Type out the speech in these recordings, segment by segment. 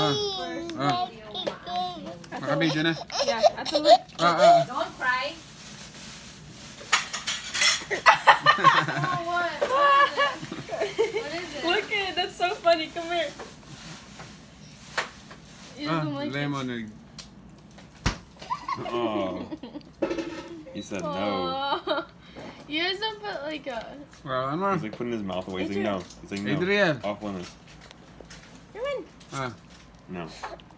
Ah. Nakabidyo na. Yeah, at the look. Ah, ah. Don't cry. Oh, what? What is it? Look at that's so funny. Come here. He Ah, doesn't like it. lemonade. Oh. He said no. Aw. You guys don't put like a. Well, ano? He's like putting his mouth away. He's like, no. He's like, no. Adriel. Off limits. Come on. Ah, No.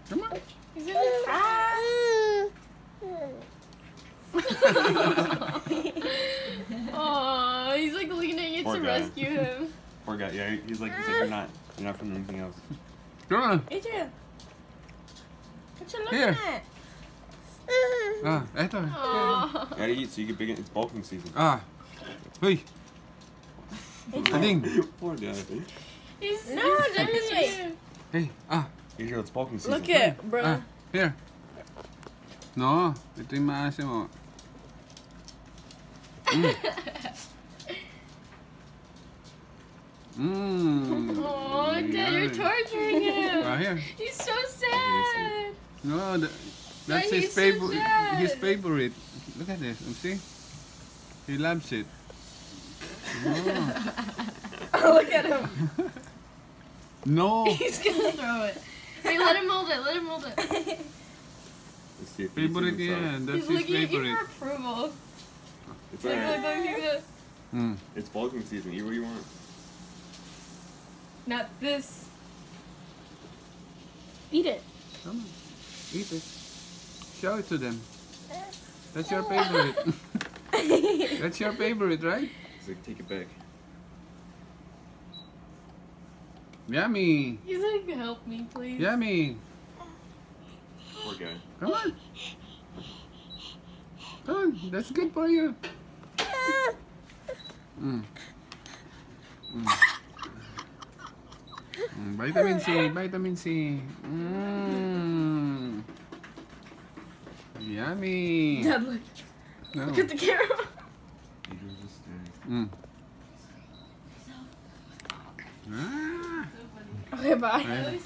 come on. He's gonna cry. Aw, he's like looking at you Poor to guy. rescue him. Poor guy. Yeah, he's like, he's like, you're not, you're not from anything else. Come on. Adriel, what you looking Here. at? Ah, eto. Aw. You gotta eat so you get big. In, it's bulking season. Ah. Huy. Ading. Poor guy. He's, No, he's don't so this way. Hey, ah. Adriel, it's bulking season. Look at, bro. Ah, here. No, ito yung maasim mo. Mmm. Oh, Dad, you're torturing him. here. He's so sad. No, th- that's Yeah, his he's so favorite. his favorite. Look at this. You see? He loves it. Oh. Look at him. No. He's gonna throw it. Hey, let him hold it. Let him hold it. Let's see if he eats it Favorite himself. yan. That's He's his looking at you for approval. It's Look, alright. look, look, look, look. Mm. It's bulking season. Eat what you want. Not this. Eat it. Come on. Eat it. Show it to them. That's your favorite. That's your favorite, right? He's like, take it back. Yummy. He's like, help me, please. Yummy. Poor guy. Come on. Come on. That's good for you. Mm. Mm. Mm, Vitamin C, vitamin C. Mm. Yummy. Dad, look. No. Look at the camera. Adriel just stares. Mm. Ah. Okay, bye. Right.